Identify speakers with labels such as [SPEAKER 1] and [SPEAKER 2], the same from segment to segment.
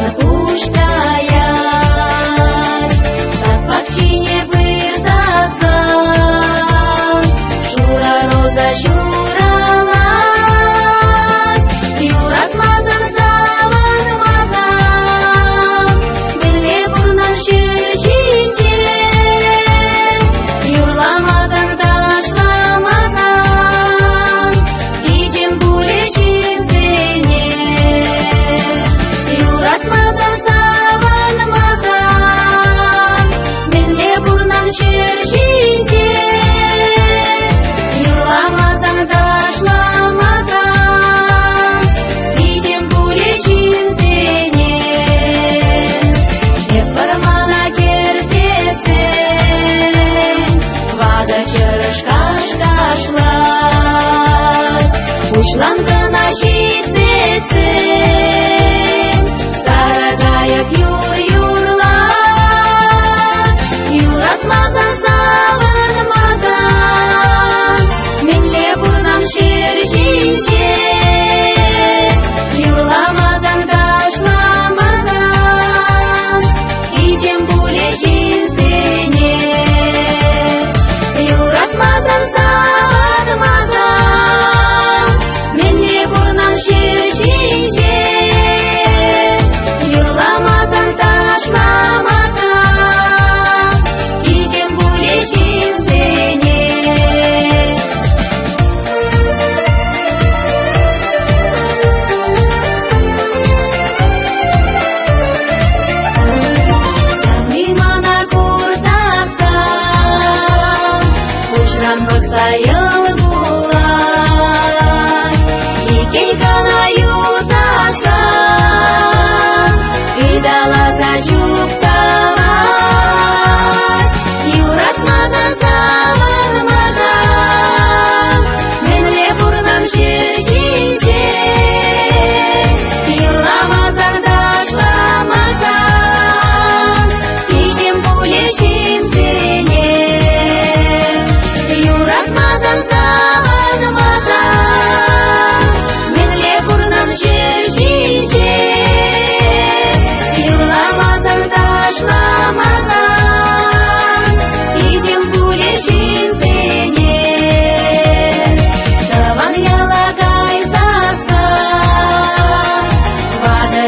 [SPEAKER 1] Sana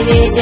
[SPEAKER 1] ведь